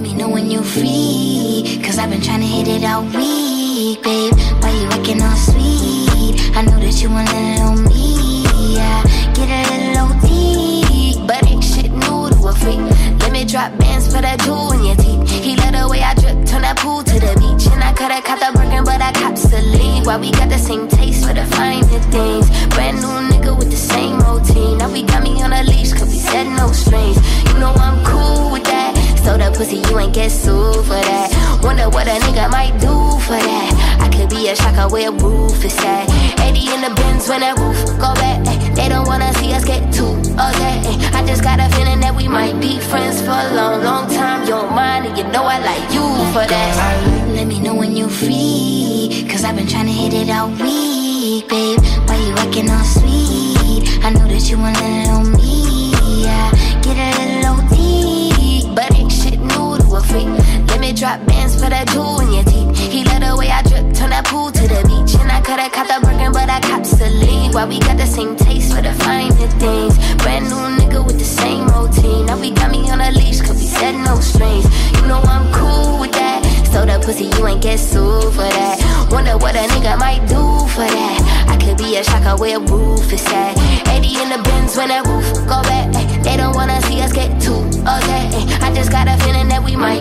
Let me know when you're free. Cause I've been trying to hit it all week, babe. Why you acting all sweet? I know that you want a little me. Yeah, get a little OT. But ain't shit new to a freak. Let me drop bands for that jewel in your teeth. He let the way I drip, turn that pool to the beach. And I coulda caught the Birkin, but I copped Celine. Why we got the same taste for the finer things? Brand new nigga with the same routine. Now we got me on a leash, cause we said no strings. You know I'm cool with that. So that pussy, you ain't get sued for that. Wonder what a nigga might do for that. I could be a shocker where roof is at. 80 in the Benz when that roof go back. They don't wanna see us get too okay. I just got a feeling that we might be friends for a long, long time. You're mine, and you know I like you for that. Let me know when you're free. Cause I've been trying to hit it all week, babe. Why you acting all sweet? I know that you want a little me.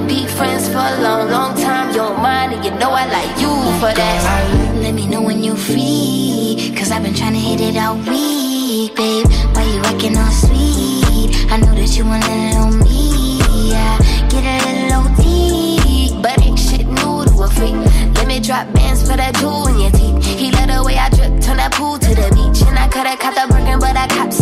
Be friends for a long, long time. You're mine, and you know I like you for that. Let me know when you're free. Cause I've been trying to hit it all week, babe. Why you acting all sweet? I know that you want a little me. Yeah, get a little OT. But ain't shit new to a freak. Let me drop bands for that jewel in your teeth. He let the way I drip, turn that pool to the beach. And I coulda caught the Birkin, but I cops.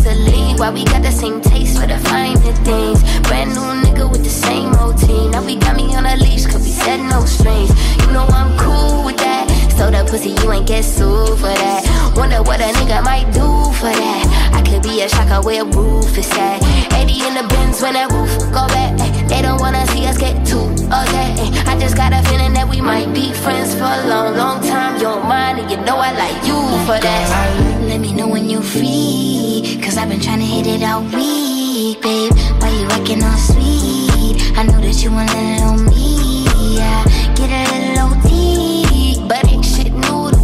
Why we got the same taste for the finer things? Brand new nigga with the same routine. Now we got me on a leash, cause we said no strings. You know I'm cool with that. So the pussy, you ain't get sued for that. Wonder what a nigga might do for that. I could be a shocker where roof is at. 80 in the Benz when that roof go back. They don't wanna see us get too okay. I just got a feeling that we might be friends for a long, long time. You're mine, and you know I like you for that. Let me know when you're free. Cause I've been trying to hit it all week, babe. Why you acting all sweet? I know that you want a little me. Yeah, get a little OT. But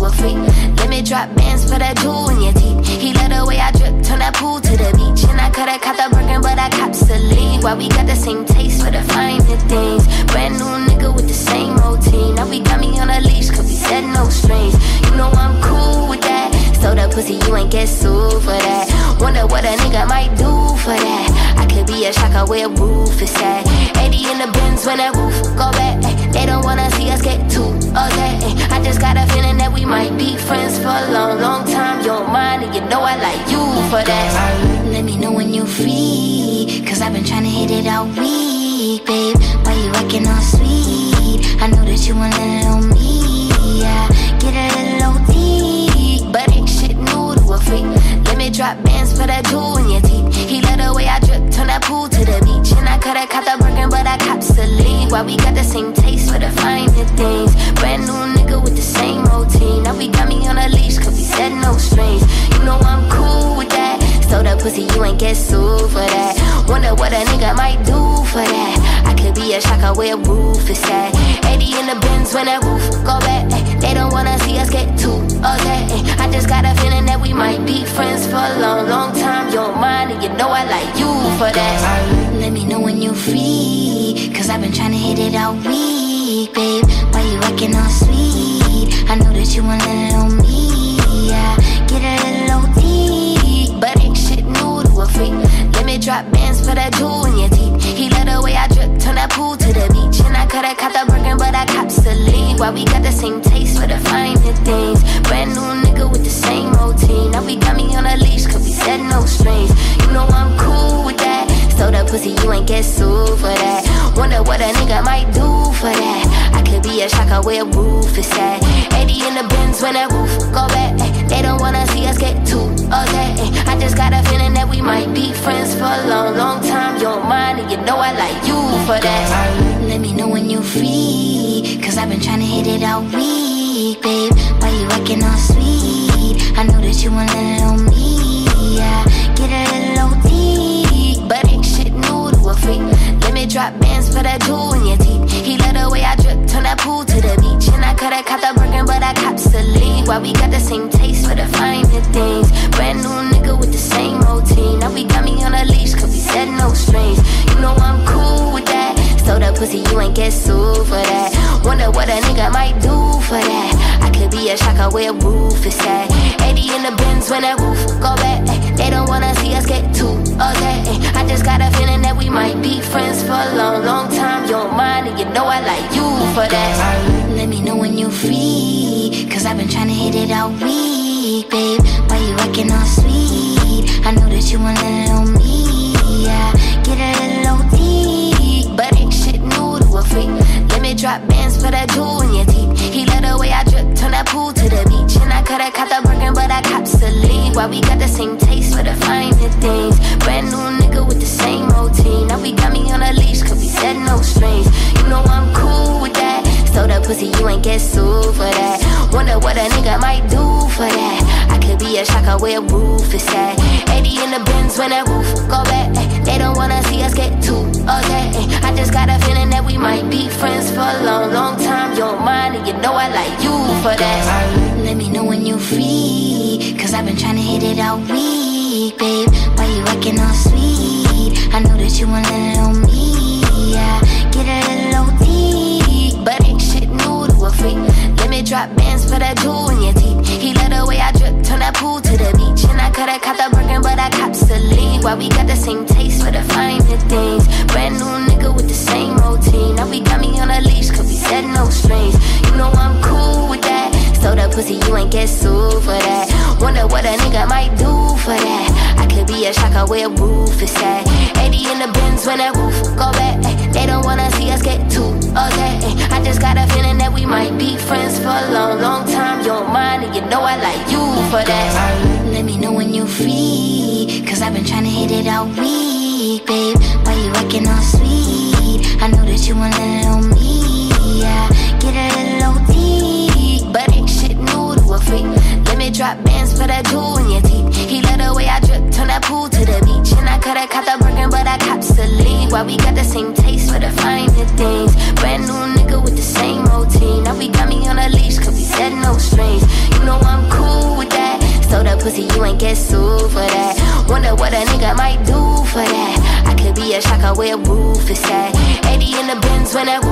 a freak. Let me drop bands for that jewel in your teeth. He let the way I drip, turn that pool to the beach. And I coulda caught the Birkin, but I copped Celine. Why we got the same taste for the finer things? Brand new nigga with the same routine. Now we got me on a leash, cause we said no strings. You know I'm cool with that. So the pussy, you ain't get sued for that. Wonder what a nigga might do a where roof is at. 80 in the Benz when that roof go back. They don't wanna see us get too okay. I just got a feeling that we might be friends for a long, long time. You're mine, and you know I like you for that. Let me know when you're free. Cause I've been trying to hit it all week, babe. Why you acting all sweet? I know that you want a little me. Yeah, get a little OT. But ain't shit new to a freak. Let me drop bands for that jewel in your teeth. He let the way I drip, turn that pool to the beach. And I coulda caught the Birkin, but I copped Celine. Why we got the same taste for the finer things? Brand new nigga with the same routine. Now we got me on a leash, cause we said no strings. You know I'm cool with that. So the pussy, you ain't get sued for that. Wonder what a nigga might do for that. I could be a shocker where roof is at. 80 in the Benz when that roof go back. They don't wanna see us get too okay. I just got a feeling that we might be friends for a long, long time. You're mine, and you know I like you for that. Let me know when you're free. Cause I've been trying to hit it all week, babe. Why you acting all sweet? I know that you want a little me. Yeah, get a little OT. Freak. Let me drop bands for that jewel in your teeth. He let the way I drip, turn that pool to the beach. And I coulda caught the Birkin, but I copped Celine. Why we got the same taste for the finer things? Brand new nigga with the same routine. Now we got me on a leash, cause we said no strings. You know I'm cool with that. So the pussy, you ain't get sued for that. Wonder what a nigga might do for that. I could be a shocker where roof is at. 80 in the Benz when that roof go back. They don't wanna see us get too okay. I just got a feeling that we might be friends for a long, long time. You're mine, and you know I like you for that. Let me know when you're free. Cause I've been trying to hit it all week, babe. Why you acting all sweet? I know that you want a little me. Yeah, get a little let me drop bands for that jewel in your teeth. He let the way I drip, turn that pool to the beach. And I coulda caught the Birkin, but I copped Celine. Why we got the same taste for the finer things? Brand new nigga with the same routine. Now we got me on a leash, cause we said no strings. You know I'm cool with that. So the pussy, you ain't get sued for that. Wonder what a nigga might do for that. Could be a shocker where roof is at. 80 in the Benz when that roof go back. They don't wanna see us get too okay. I just got a feeling that we might be friends for a long, long time. You're mine, and you know I like you for that. Let me know when you're free. Cause I've been trying to hit it all week, babe. Why you acting all sweet? For things? Brand new nigga with the same routine. Now we got me on a leash, cause we said no strings. You know I'm cool with that. So the pussy, you ain't get sued for that. Wonder what a nigga might do for that. I could be a shocker where roof is at. 80 in the Benz when that roof go back. They don't wanna see us get too okay. I just got a feeling that we might be friends for a long, long time. You're mine, and you know I like you for that. Let me know when you're free. Cause I've been trying to hit it all week, babe. Why you acting all sweet? I know that you want little me. Yeah, get a little deep. But ain't shit new to a freak. Let me drop bands for that jewel in your teeth. He let the way I drip, turn that pool to the beach. And I coulda caught the Birkin, but I copped Celine. Why we got the same taste for the finer things? Brand new nigga with the same routine. Now we got me on a leash, cause we said no strings. You know I'm cool So the pussy, you ain't get sued for that. Wonder what a nigga might do for that. I could be a shocker where a roof is at. 80 in the Benz when that roof go back. They don't wanna see us get too okay. I just got a feeling that we might be friends for a long, long time. You're mine, and you know I like you for that. Let me know when you're free. Cause I've been trying to hit it all week, babe. Why you acting all sweet? I know that you want a little me. Yeah, get a little freak. Let me drop bands for that jewel in your teeth. He let the way I drip, turn that pool to the beach. And I coulda caught the Birkin, but I copped Celine. Why we got the same taste for the finer things? Brand new nigga with the same routine. Now we got me on a leash, cause we said no strings. You know I'm cool with that. So the pussy, you ain't get sued for that. Wonder what a nigga might do for that. I could be a shocker where roof is at. 80 in the Benz when that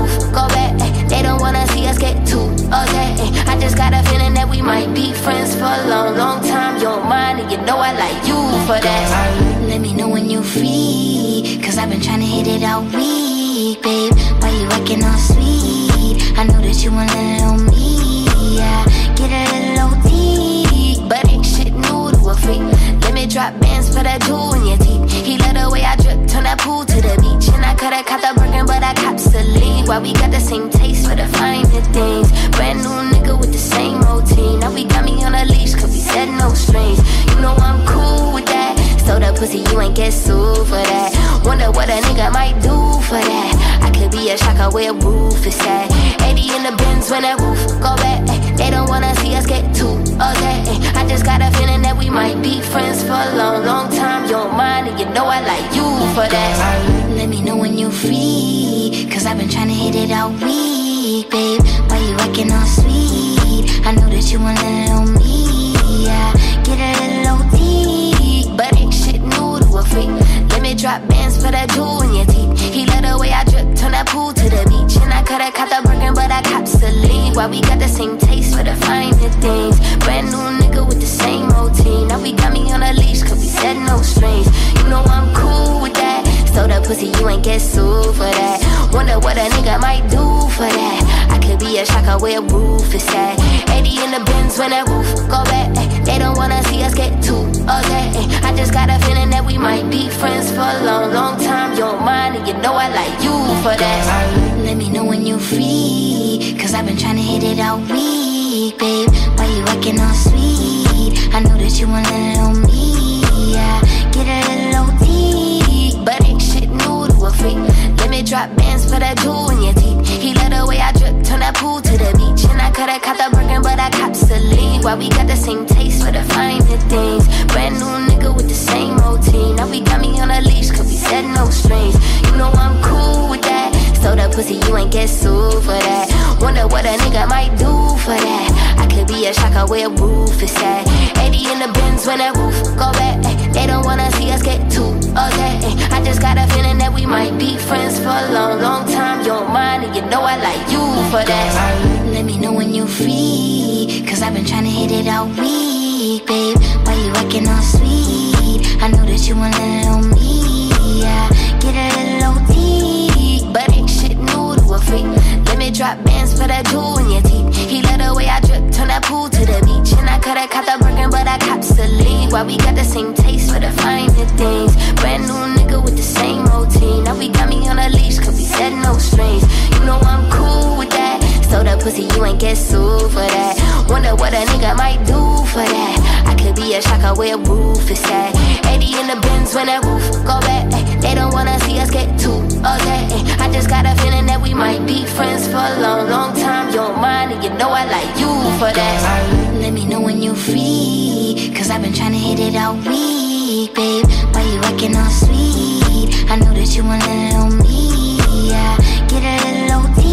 might be friends for a long, long time. You're mine, and you know I like you for that. Let me know when you're free. Cause I've been trying to hit it all week, babe. Why you acting all sweet? I know that you want a little me. Yeah, get a little deep. But ain't shit new to a freak. Let me drop bands for that jewel in your teeth. He let way I drip, turn that pool to the beach. And I coulda caught the Why we got the same taste for the finer things? Brand new nigga with the same routine. Now we got me on a leash, cause we said no strings. You know I'm cool with that. So the pussy, you ain't get sued for that. Wonder what a nigga might do for that. I could be a shocker where roof is at. 80 in the Benz when that roof go back. Eh. They don't wanna see us get too okay. Eh. I just got a feeling that we might be friends for a long, long time. You're mine, and you know I like you for that. Let me know when you're free. Cause I've been trying to hit it all week, babe. Why you acting all sweet? I know that you want a little me. Yeah, get a little deep. But ain't shit new to a freak. Let me drop bands for that jewel in your teeth. He let the way I drip, turn that pool to the beach. And I coulda caught the Birkin, but I copped Celine. Why we got the same taste for the finer things? Brand new nigga with the same routine. Now we got me on a leash, cause we said no strings. You know I'm cool with that. So the pussy, you ain't get sued for that. Wonder what a nigga might do for that. I could be a shocker where roof is at. 80 in the Benz when that roof go back. They don't wanna see us get too okay. I just for that. Let me know when you're free. Cause I've been trying to hit it all week, babe. Why you acting all sweet? I know that you want a little me. Yeah, get a little deep. But ain't shit new to a freak. Let me drop bands for that jewel in your teeth. He let the way I drip, turn that pool to the beach. And I coulda caught the Birkin, but I copped Celine. Why we got the same taste for the finer things? Brand new with the same routine. Now we got me on a leash, cause we said no strings. You know I'm cool with that. So the pussy, you ain't get sued for that. Wonder what a nigga might do for that. I could be a shocker where roof is at. 80 in the Benz when that roof go back. They don't wanna see us get too upset. I just got a feeling that we might be friends for a long, long time. You're mine, and you know I like you for that. Let me know when you're free, cause I've been trying to hit it all week, babe. Why you acting all sweet? I know that you want little me, yeah. Get a little deep, but ain't shit new to a freak. Let me drop bands for that jewel in your teeth. He let the way I drip, turn that pool to the beach. And I coulda caught the Birkin, but I copped Celine. Why we got the same taste for the finer things? Brand new nigga with the same routine. Now we got me on a leash, cause we said no strings. You know I'm cool with that. So the pussy, you ain't get sued for that. Wonder what a nigga might do for that. I could be a shocker where a roof is at. 80 in the Benz when that roof go back. They don't wanna see us get too upset. I just got a feeling that we might be friends for a long, long time. You're mine, and you know I like you for that. Let me know when you're free, cause I've been trying to hit it all week, babe. Why you acting all sweet? I know that you want a little me, yeah. Get a little deep,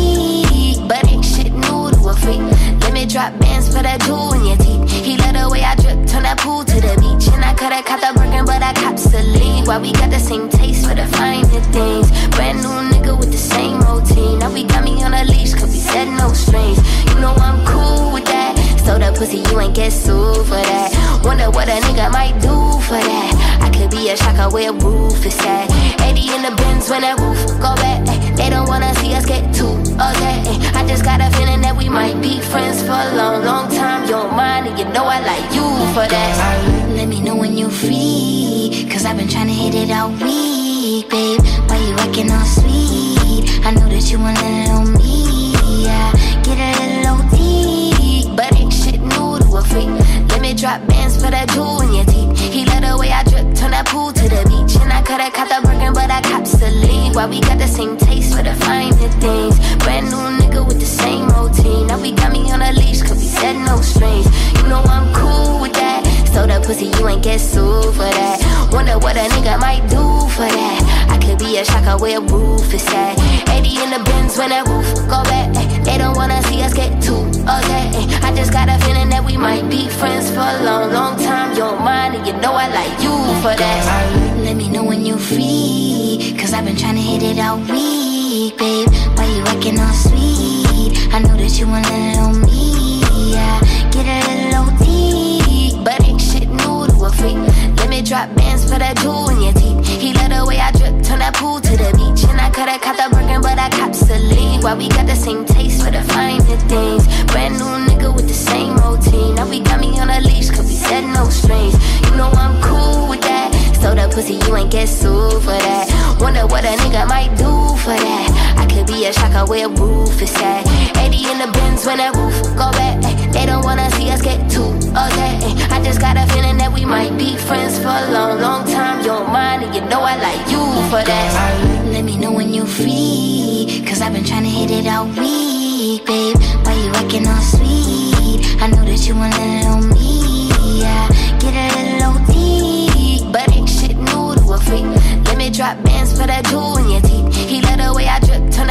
Why we got the same taste for the finer things? Brand new nigga with the same routine. Now we got me on a leash, cause we said no strings. You know I'm cool with that. So the pussy, you ain't get sued for that. Wonder what a nigga might do for that. Be a shocker where roof is at. 80 in the Benz when that roof go back. They don't wanna see us get too upset. I just got a feeling that we might be friends for a long, long time. You're mine, and you know I like you for that. Let me know when you're free, cause I've been trying to hit it all week, babe. Why you acting all sweet? I know that you want a little me, yeah. Get a little deep, but ain't shit new to a freak. Drop bands for that jewel in your teeth. He let the way I drip, turn that pool to the beach. And I coulda caught the Birkin, but I copped Celine. Why we got the same taste for the finer things? Brand new nigga with the same routine. Now we got me on a leash, cause we said no strings. You know I'm cool with that. So the pussy, you ain't get sued for that. Wonder what a nigga might do for that. Could be a shocker where roof is at. 80 in the Benz when that roof go back. They don't wanna see us get too upset. I just got a feeling that we might be friends for a long, long time. You're mine, and you know I like you for that. Let me know when you're free, cause I've been trying to hit it all week, babe. Why you acting all sweet? I know that you want a little me, yeah. Get a little deep, but ain't shit new to a freak. Let me drop bands for that jewel in your teeth. He let the way I drip, turn that pool to the beach. And I coulda caught the Birkin, but I copped Celine. Why we got the same taste for the finer things? Brand new nigga with the same routine. Now we got me on a leash, cause we said no strings. You know I'm cool with that. So the pussy, you ain't get sued for that. Wonder what a nigga might do for that. Be a shocker where roof is at. 80 in the Benz when that roof go back. They don't wanna see us get too upset. I just got a feeling that we might be friends for a long, long time. You're mine, and you know I like you for that. Let me know when you're free, cause I've been trying to hit it all week, babe. Why you acting all sweet? I know that you want a little me, yeah. Get a little deep, but ain't shit new to a freak. Let me drop bands for that jewel in your teeth. He let the way I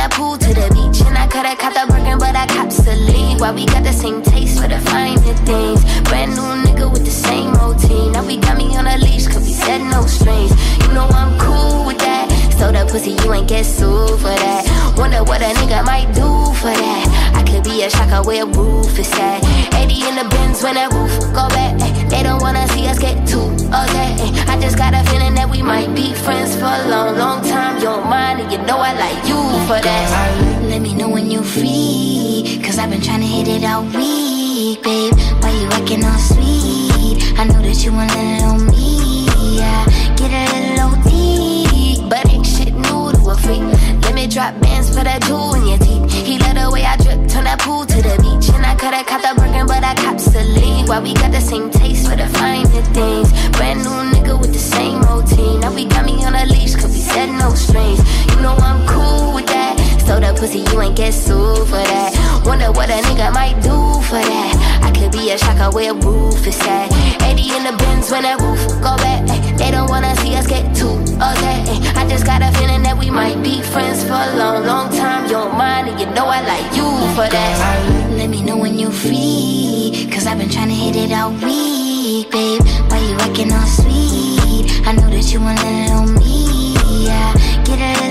that pool to the beach. And I coulda caught the Birkin, but I copped Celine. Why we got the same taste for the finer things? Brand new nigga with the same routine. Now we got me on a leash, cause we said no strings. You know I'm cool with that. So the pussy, you ain't get sued for that. Wonder what a nigga might do for that. I could be a shocker where roof is at. 80 in the Benz when that roof go back. All week, babe. Why you acting all sweet? I know that you want a little me, yeah. Get a little deep, but ain't shit new to a freak. Let me drop bands for that jewel in your teeth. He let the way I drip, turn that pool to the beach. And I coulda caught the Birkin, but I the lead. Why we got the same taste for the finer things? Brand new nigga with the same routine. Now we got me on a leash, cause we said no strings. You know I'm cool with that. So the pussy, you ain't get sued for that. Wonder what a nigga might do for that. I could be a shocker where roof is at. 80 in the Benz when that roof go back. They don't wanna see us get too upset. I just got a feeling that we might be friends for a long, long time. You're mine, and you know I like you for that. Let me know when you're free, cause I've been trying to hit it all week, babe. Why you acting all sweet? I know that you want a little me, yeah. Get a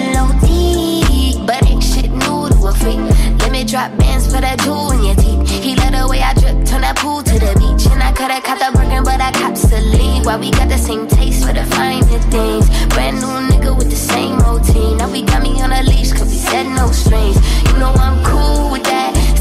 drop bands for that jewel in your teeth. He let the way I drip, turn that pool to the beach. And I coulda caught the Birkin, but I cops copped Celine. Why we got the same taste for the finer things? Brand new nigga with the same routine. Now we got me on a leash, cause we said no strings. You know I'm cool with that.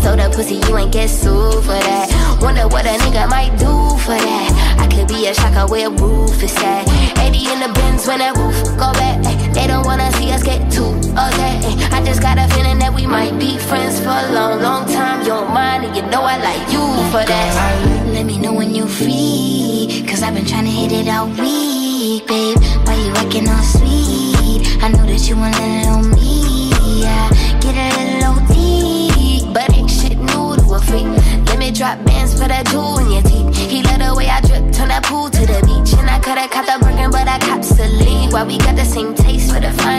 So the pussy, you ain't get sued for that. Wonder what a nigga might do for that. I could be a shocker where a roof is at. 80 in the Benz when that roof go back. They don't wanna see us get too okay. I just got a feeling that we might be friends for a long, long time. You don't mind, and you know I like you for that. Let me know when you free, cause I've been trying to hit it all week, babe. Why you acting all sweet? I know that you want a little me, yeah.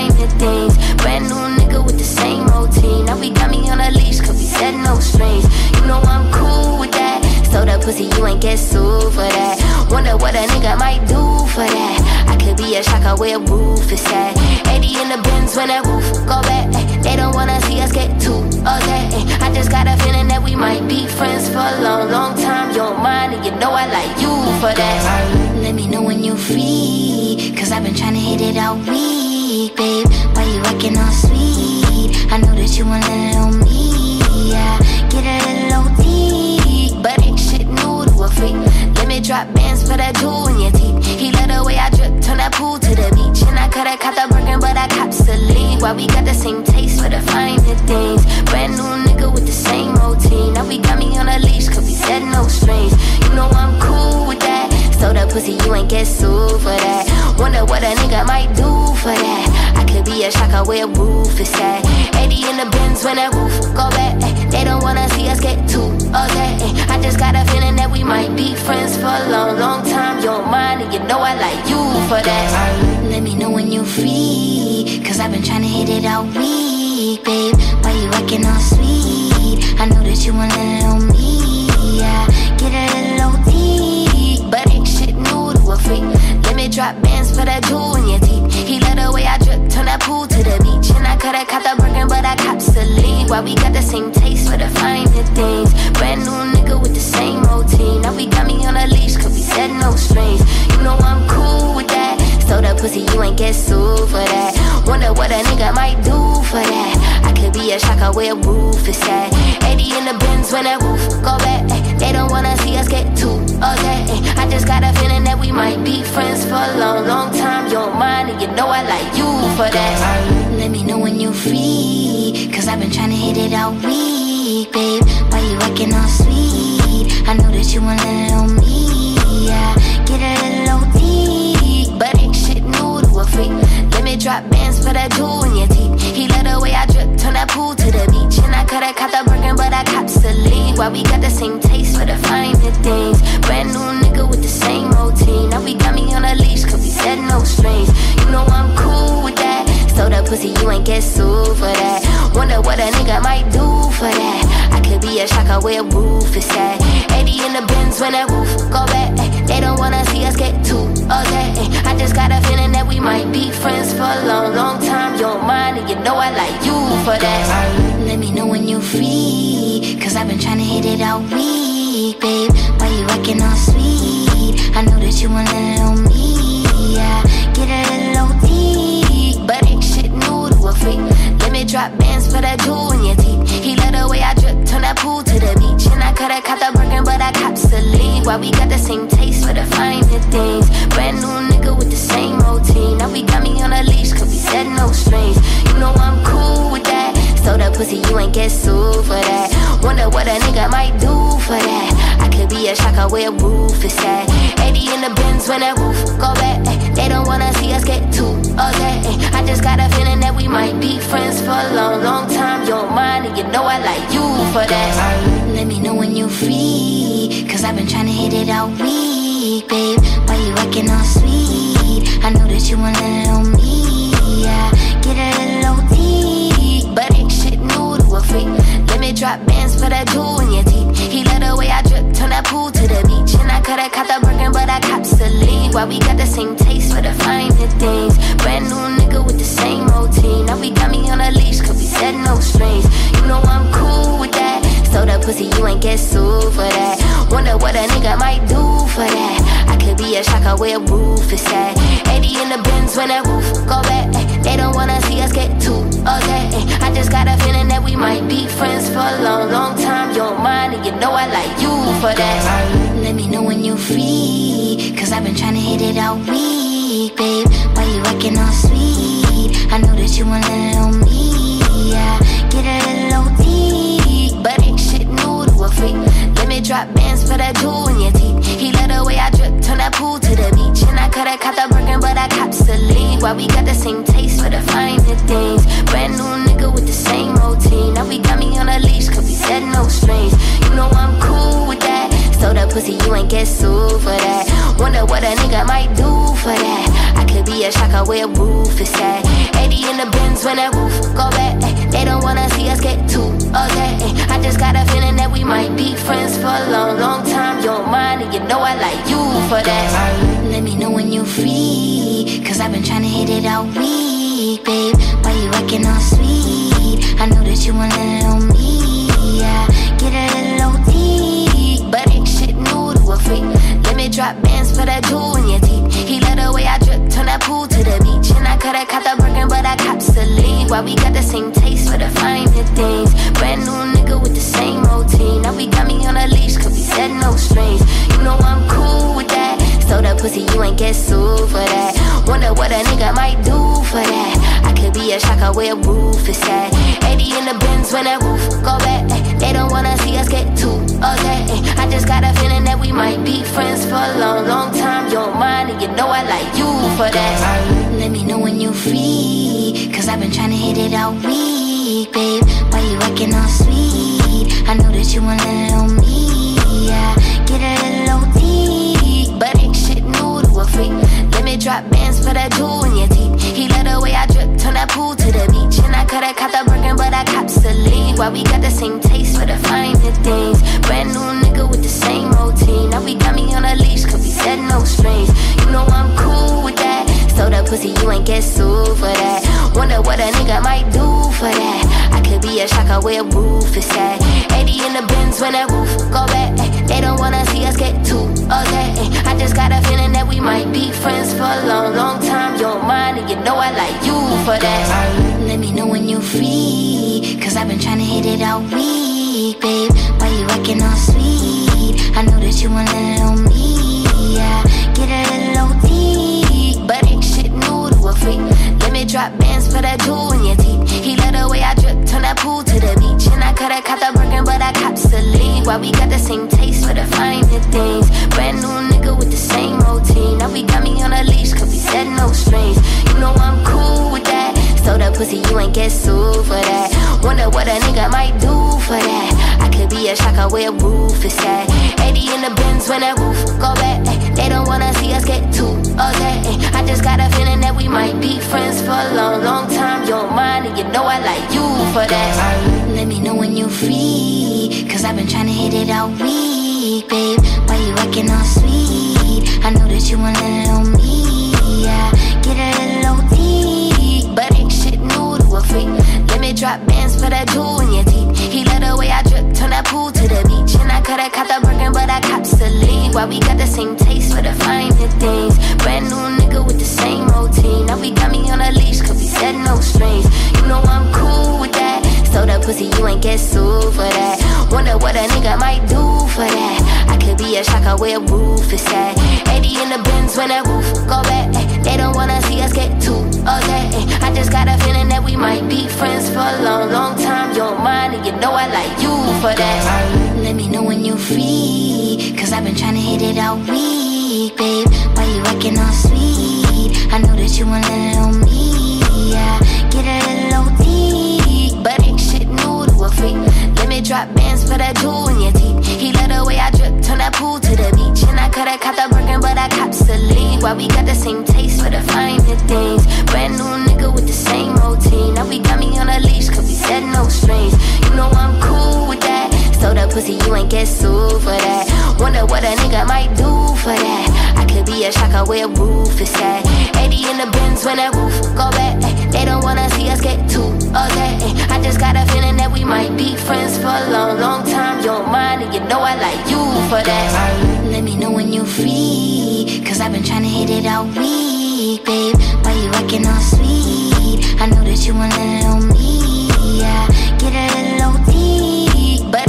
Finer things? Brand new nigga with the same routine. Now we got me on a leash, cause we said no strings. You know I'm cool with that. So the pussy, you ain't get sued for that. Wonder what a nigga might do for that. I could be a shocker where a roof is at. 80 in the Benz when that roof go back. They don't wanna see us get too okay. I just got a feeling that we might be friends for a long, long time. You don't mind, and you know I like you for that. Let me know when you're free, cause I've been trying to hit it all week, babe. Why you acting all sweet? I know that you want a little me, yeah. Get a little deep, but ain't shit new to a freak. Let me drop bands for that jewel in your teeth. He let the way I drip, turn that pool to the beach. And I coulda caught the Birkin, but I copped Celine. Why we got the same taste for the finer things? Brand new nigga with the same routine. Now we got me on a leash, cause we said no strings. You know I'm cool with So the pussy, you ain't get sued for that. Wonder what a nigga might do for that. I could be a shocker where roof is at. 80 in the Benz when that roof go back. They don't wanna see us get too okay. I just got a feeling that we might be friends for a long, long time. You don't mind, and you know I like you for that. Let me know when you free, cause I've been trying to hit it all week, babe. Why you acting all sweet? I know that you want a little me, yeah. Get a freak. Let me drop bands for that jewel in your teeth. He let the way I drip, turn that pool to the beach. And I coulda caught the Birkin, but I copped Celine. Why we got the same taste for the finer things? Brand new nigga with the same routine. Now we got me on a leash, cause we said no strings. Pussy, you ain't get sued for that. Wonder what a nigga might do for that. I could be a shocker where roof is at. 80 in the Benz when that roof go back. They don't wanna see us get too okay. I just got a feeling that we might be friends for a long, long time. You don't mind, and you know I like you for that. Let me know when you're free, cause I've been trying to hit it all week, babe. Why you acting all sweet? I know that you want a little me, yeah. Get a little freak. Let me drop bands for that jewel in your teeth. He let the way I drip, turn that pool to the beach. And I coulda caught the Birkin, but I copped Celine. Why we got the same taste for the finer things? Brand new nigga with the same routine. Now we got me on a leash, cause we said no strings. You know I'm cool with that. So the pussy, you ain't get sued for that. Wonder what a nigga might do for that. I could be a shocker where roof is at. 80 in the Benz when that roof go back. They don't wanna see us get too okay. I just got a feeling that we might be friends for a long, long time. You don't mind, and you know I like you for that. Let me know when you free, cause I've been trying to hit it all week, babe. Why you acting all sweet? I know that you want a little me, yeah. Get a little deep, but ain't shit new to a freak. Drop bands for that jewel in your teeth. He let the way I drip, turn that pool to the beach. And I coulda caught the Birkin, but I copped Celine. Why we got the same taste for the finer things? Brand new nigga with the same routine. Now we got me on a leash, cause we said no strings. You know I'm cool with that. So the pussy, you ain't get sued for that. Wonder what a nigga might do for that. Be a shocker where roof is at. 80 in the Benz when that roof go back. They don't wanna see us get too okay. I just got a feeling that we might be friends for a long, long time. You don't mind, and you know I like you for that. Let me know when you free, cause I've been trying to hit it all week, babe. Why you acting all sweet? I know that you want a little me, yeah. Get a little deep, but ain't shit new a freak. Let me drop bands for that jewel in your teeth. He let the way I drip, turn that pool to the beach. And I could've caught the Birkin, but I copped Celine. Why we got the same taste for the finer things? Brand new nigga with the same routine. Now we got me on a leash, cause we said no strings. You know I'm cool with that. So that pussy, you ain't get sued for that. Wonder what a nigga might do for that. Be a shocker where roof is at. 80 in the Benz when that roof go back. They don't wanna see us get too okay. I just got a feeling that we might be friends for a long, long time. You're mine, and you know I like you for that. Let me know when you're free, cause I've been trying to hit it all week, babe. Why you acting all sweet? Get sued for that. Wonder what a nigga might do for that. I could be a shocker where roof is at. 80 in the Benz when that roof go back. They don't wanna see us get too okay. I just got a feeling that we might be friends for a long, long time. You're mine, and you know I like you for that. Let me know when you're free, cause I've been trying to hit it all week, babe. Why you acting all sweet? I know that you want a little me, yeah. Get a little Me drop bands for that jewel in your teeth. He let the way I drip, turn that pool to the beach. And I coulda caught the Birkin, but I copped Celine. Why we got the same taste for the finer things? Brand new nigga with the same routine. Now we got me on a leash, cause we said no strings. You know I'm cool with that. So that pussy, you ain't get sued for that. Wonder what a nigga might do for that. I could be a shocker where a roof is at. 80 in the Benz when that roof go back. They don't wanna see us get too okay. Eh, I just got a feeling that we might be friends for a long, long time. You're mine, and you know I like you for that. Let me know when you're free, cause I've been trying to hit it all week, babe. Why you acting all sweet? I know that you want a little me, yeah. Get a little freak. Let me drop bands for that jewel in your teeth. He let the way I drip, turn that pool to the beach. And I coulda caught the Birkin, but I copped Celine. Why we got the same taste for the finer things? Brand new nigga with the same routine. Now we got me on a leash, cause we said no strings. You know I'm cool with that. So that pussy, you ain't get sued for that. Wonder what a nigga might do for that. I could be a shocker where roof is at. 80 in the Benz when that roof go back. They don't wanna see us get too okay. I just got a feeling that we might be friends for a long, long time. You're and you know I like you for that. Let me know when you're free, cause I've been trying to hit it all week, babe. Why you acting all sweet? I know that you want a little me, yeah. Get a little deep, but ain't shit new to a freak. Drop bands for that jewel in your teeth. He let the way I drip, turn that pool to the beach. And I coulda caught the Birkin, but I copped Celine. Why we got the same taste for the finer things? Brand new nigga with the same routine. Now we got me on a leash, cause we said no strings. You know I'm cool with that. So that pussy, you ain't get sued for that. Wonder what a nigga might do for that. I could be a shocker where roof is at. 80 in the Benz when that roof go back. Wanna see us get too okay. I just got a feeling that we might be friends for a long, long time. You're mine, and you know I like you for that. Let me know when you're free, cause I've been trying to hit it all week, babe. Why you acting all sweet? I know that you want a little me, yeah. Get a little deep, but ain't shit new to a freak. Let me drop bands for that jewel in your teeth. The way I drip, turn that pool to the beach. And I coulda caught the Birkin, but I copped Celine. Why we got the same taste for the finer things? Brand new nigga with the same routine. Now we got me on a leash, cause we said no strings. You know I'm cool with that. So that pussy, you ain't get sued for that. Wonder what a nigga might do for that. I could be a shocker where roof is at. 80 in the Benz when that roof go back. They don't wanna see us get too okay. I just got a feeling that we might be friends for a long, long time. And you know I like you for that. Let me know when you're free, cause I've been trying to hit it all week, babe. Why you acting all sweet? I know that you want a little me, yeah. Get a little deep, but ain't shit new to a freak. Let me drop bands for that jewel in your teeth. He let the way I drip, turn that pool coulda caught the Birkin, but I copped Celine. Why we got the same taste for the finer things? Brand new nigga with the same routine. Now we got me on a leash, cause we said no strings. You know I'm cool with that. So that pussy, you ain't get sued for that. Wonder what a nigga might do for that. I could be a shocker where a roof is at. 80 in the Benz when that roof go back. They don't wanna see us get too upset. I just got a feeling that we might be friends for a long, long time. You're mine, and you know I like you for that. Let me know when you're free, cause I've been trying to hit it all week, babe. Why you acting all sweet? I know that you want a little me, yeah. Get a little deep, but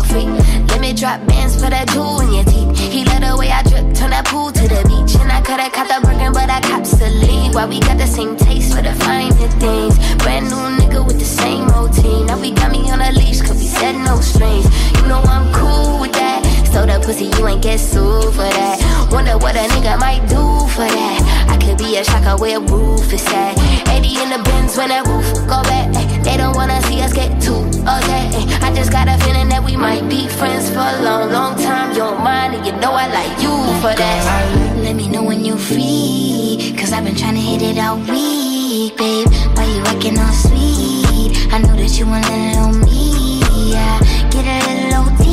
a freak. Let me drop bands for that jewel in your teeth. He let the way I drip, turn that pool to the beach. And I coulda caught the Birkin, but I copped Celine. Why we got the same taste for the finer things? Brand new nigga with the same routine. Now we got me on a leash, cause we said no strings. You know I'm cool with that. So the pussy, you ain't get sued for that. Wonder what a nigga might do for that. I could be a shocker where roof is at. 80 in the Benz when that roof go back. They don't wanna see us get too upset. I just got a feeling that we might be friends for a long, long time. You're mine, and you know I like you for that. Let me know when you're free, cause I've been trying to hit it all week, babe. Why you acting all sweet? I know that you want a little me, yeah. Get a little deep,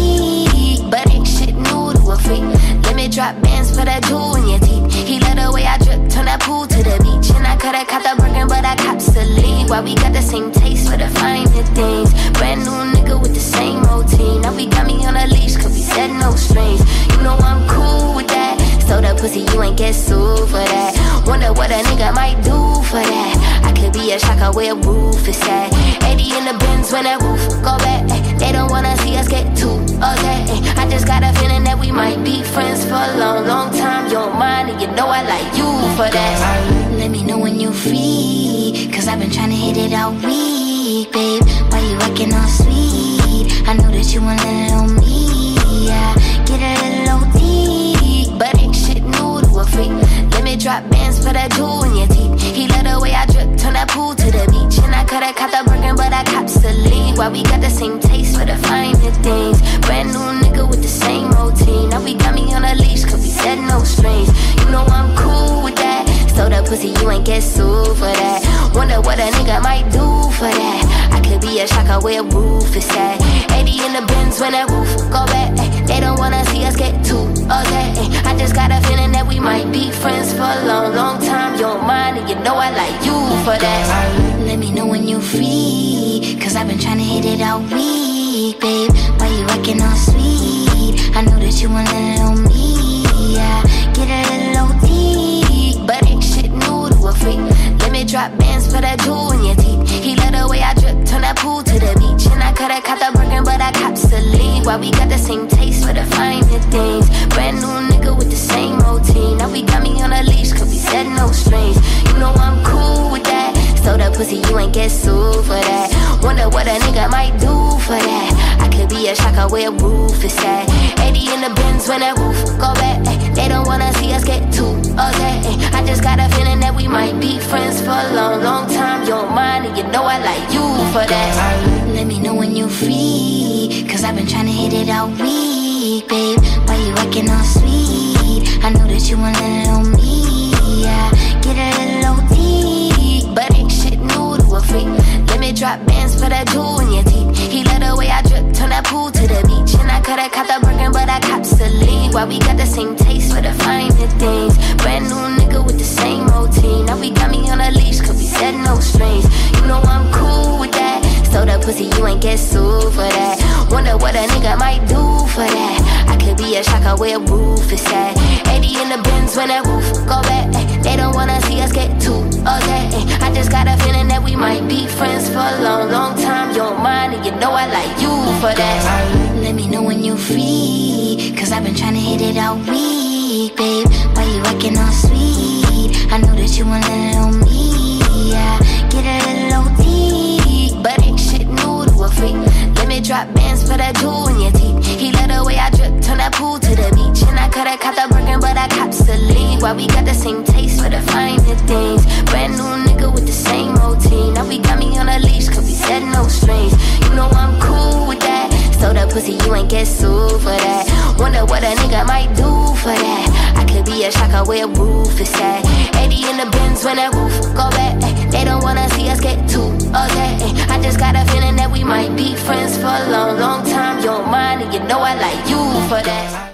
Why we got the same taste for the finer things? Brand new nigga with the same routine. Now we got me on a leash, cause we said no strings. You know I'm cool with that. So the pussy, you ain't get sued for that. Wonder what a nigga might do for that. I could be a shocker where a roof is at. 80 in the Benz when that roof go back. They don't wanna see us get too upset. I just got a feeling that we might be friends for a long, long time. You're mine, and you know I like you for that. Let me know when you're free, cause I've been trying to hit it all week, babe. Why you acting all sweet? I know that you want a little me, yeah. Get a little deep, but ain't a freak. Let me drop bands for that jewel in your teeth. He let the way I drip, turn that pool to the beach. And I coulda caught the Birkin, but I copped Celine. Why we got the same taste for the finer things? Brand new nigga with the same routine. Now we got me on a leash, cause we said no strings. You know I'm cool with that. So the pussy, you ain't get sued for that. Wonder what a nigga might do for that. Be a shocker where roof is at. 80 in the Benz when that roof go back. They don't wanna see us get too upset. I just got a feeling that we might be friends for a long, long time. You're mine, and you know I like you for that. Let me know when you're free, cause I've been trying to hit it all week, babe. Why you acting all sweet? I know that you want a little me, yeah. Get a little deep, but ain't shit new to a freak. Let me drop bands for that jewel in your teeth. He let the way I drip, turn that pool to the beach. And I coulda caught the Birkin, but I copped Celine. Why we got the same taste for the finer things? Brand new nigga with the same routine. Now we got me on a leash, cause we said no strings. You know I'm cool with that. So the pussy, you ain't get sued for that. Wonder what a nigga might do for that. I could be a shocker where roof is at. 80 in the Benz when that roof go back. They don't wanna see us get too upset. I just got a feeling that we might be friends for a long, long time. You're mine, and you know I like you for that. Let me know when you're free, cause I've been trying to hit it all week, babe. Why you acting all sweet? I know that you want a little me, yeah. Get a freak. Let me drop bands for that jewel in your teeth. He let the way I drip, turn that pool to the beach. And I coulda caught the Birkin, but I copped Celine. Why we got the same taste for the finer things? Brand new nigga with the same routine. Now we got me on a leash, cause we said no strings. You know I'm cool with that. So the pussy, you ain't get sued for that. Wonder what a nigga might do for that. I could be a shocker where roof is at. 80 in the Benz when that roof go back. They don't know I like you for that. Let me know when you're free, cause I've been trying to hit it all week, babe. Why you acting all sweet? I know that you want a little me, yeah. Get a little deep, but ain't shit new to a freak. Me drop bands for that jewel in your teeth. He let the way I drip, turn that pool to the beach. And I coulda caught the Birkin, but I copped Celine. Why we got the same taste for the finer things? Brand new nigga with the same routine. Now we got me on a leash, cause we said no strings. You know I'm cool with that. So the pussy, you ain't get sued for that. Wonder what a nigga might do for that. Be a shocker where roof is at. 80 in the Benz when that roof go back. They don't wanna see us get too upset. I just got a feeling that we might be friends for a long, long time. You're mine, and you know I like you for that.